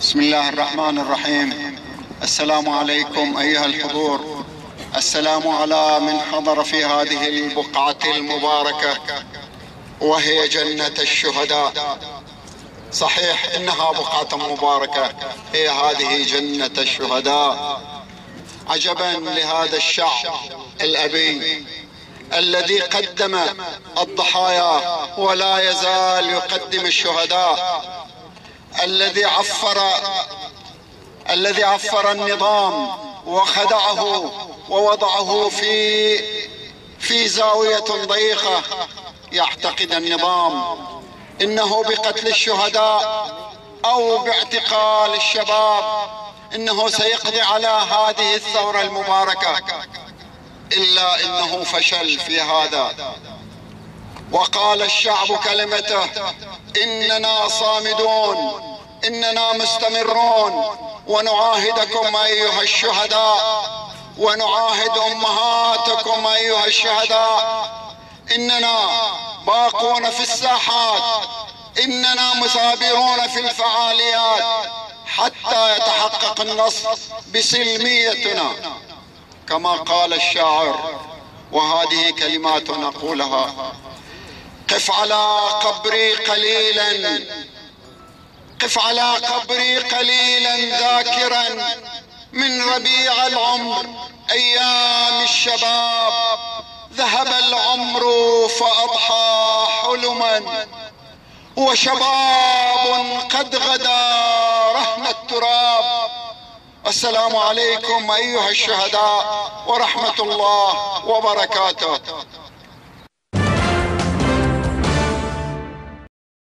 بسم الله الرحمن الرحيم السلام عليكم ايها الحضور السلام على من حضر في هذه البقعه المباركه وهي جنه الشهداء صحيح انها بقعه مباركه هي هذه جنه الشهداء عجبا لهذا الشعب الابي الذي قدم الضحايا ولا يزال يقدم الشهداء الذي عفر الذي عفر النظام وخدعه ووضعه في في زاوية ضيقة. يعتقد النظام إنه بقتل الشهداء أو باعتقال الشباب إنه سيقضي على هذه الثورة المباركة. إلا إنه فشل في هذا. وقال الشعب كلمته إننا صامدون. إننا مستمرون ونعاهدكم أيها الشهداء ونعاهد أمهاتكم أيها الشهداء. إننا باقون في الساحات إننا مثابرون في الفعاليات حتى يتحقق النصر بسلميتنا. كما قال الشاعر وهذه كلمات نقولها قف على قبري قليلا قف على قبري قليلا ذاكرا من ربيع العمر أيام الشباب. ذهب العمر فأضحى حلما. وشباب قد غدا رهن التراب. السلام عليكم أيها الشهداء ورحمة الله وبركاته.